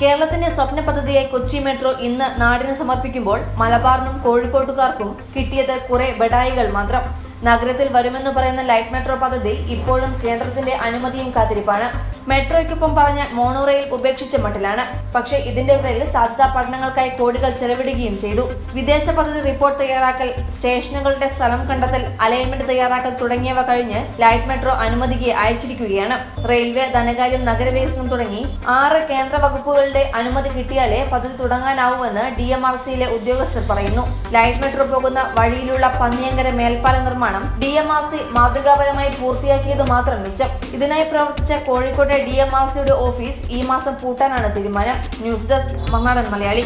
കേരളത്തിന്റെ സ്വപ്ന പദ്ധതിയെ കൊച്ചി മെട്രോ ഇന്ന് നാടിന് സമർപ്പിക്കുമ്പോൾ മലബാറിനും കോഴിക്കോട്ടുകാർക്കും കിട്ടിയത് കുറെ ബഡായികൾ മാത്രം. നഗരത്തിൽ വരുമെന്ന് പറയുന്ന ലൈറ്റ് മെട്രോ പദ്ധതി ഇപ്പോഴും കേന്ദ്രത്തിന്റെ അനുമതിയും കാത്തിരിപ്പാണ്. മെട്രോയ്ക്കൊപ്പം പറഞ്ഞ മോണോ റെയിൽ ഉപേക്ഷിച്ച മട്ടിലാണ്. പക്ഷേ ഇതിന്റെ പേരിൽ സാധ്യതാ പഠനങ്ങൾക്കായി കോടികൾ ചെലവിടുകയും ചെയ്തു. വിദേശ പദ്ധതി റിപ്പോർട്ട് തയ്യാറാക്കൽ സ്റ്റേഷനുകളുടെ സ്ഥലം കണ്ടെത്തൽ അലൈൻമെന്റ് തയ്യാറാക്കൽ തുടങ്ങിയവ കഴിഞ്ഞ് ലൈറ്റ് മെട്രോ അനുമതിക്ക് അയച്ചിരിക്കുകയാണ്. റെയിൽവേ ധനകാര്യം നഗരവികസനം തുടങ്ങി ആറ് കേന്ദ്ര വകുപ്പുകളുടെ അനുമതി കിട്ടിയാലേ പദ്ധതി തുടങ്ങാനാവൂവെന്ന് ഡി എം ആർ സിയിലെ ഉദ്യോഗസ്ഥർ പറയുന്നു. ലൈറ്റ് മെട്രോ പോകുന്ന വഴിയിലുള്ള പന്നിയങ്കര മേൽപ്പാല നിർമ്മാണം ഡി എം ആർ സി മാതൃകാപരമായി പൂർത്തിയാക്കിയത് മാത്രം മിച്ചം. ഇതിനായി പ്രവർത്തിച്ച കോഴിക്കോട്ടെ ഡി എം ആർ സിയുടെ ഓഫീസ് ഈ മാസം പൂട്ടാനാണ് തീരുമാനം. News desk Mangadan Malayali.